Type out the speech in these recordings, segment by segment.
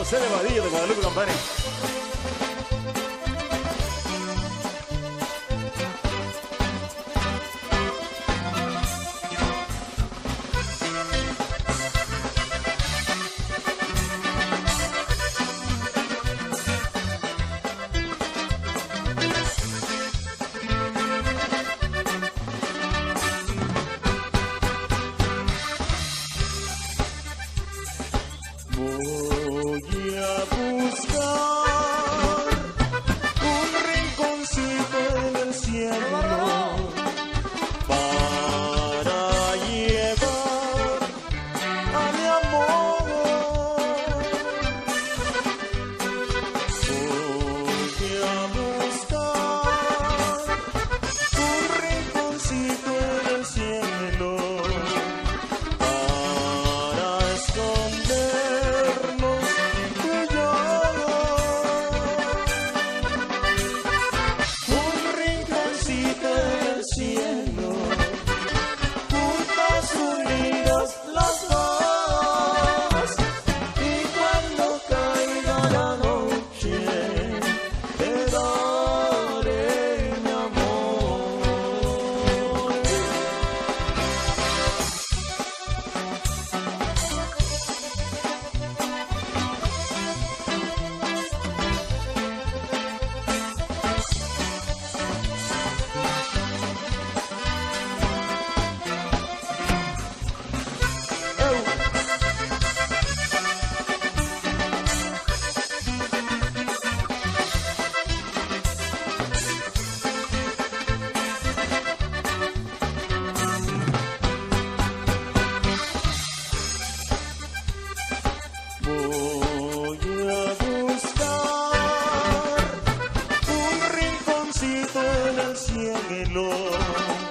José de Vadillo de Guadalupe Campani. pasito en el cielo.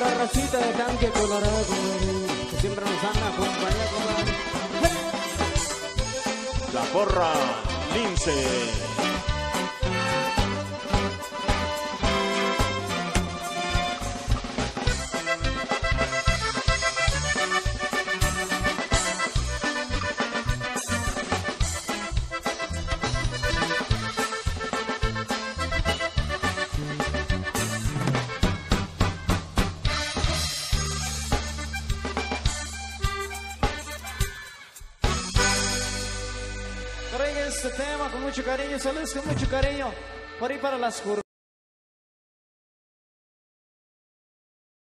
nuestra racita de tanque colorado, que siempre nos han acompañado. La porra Lince. este tema con mucho cariño. Saludos con mucho cariño. Por ahí para las curvas.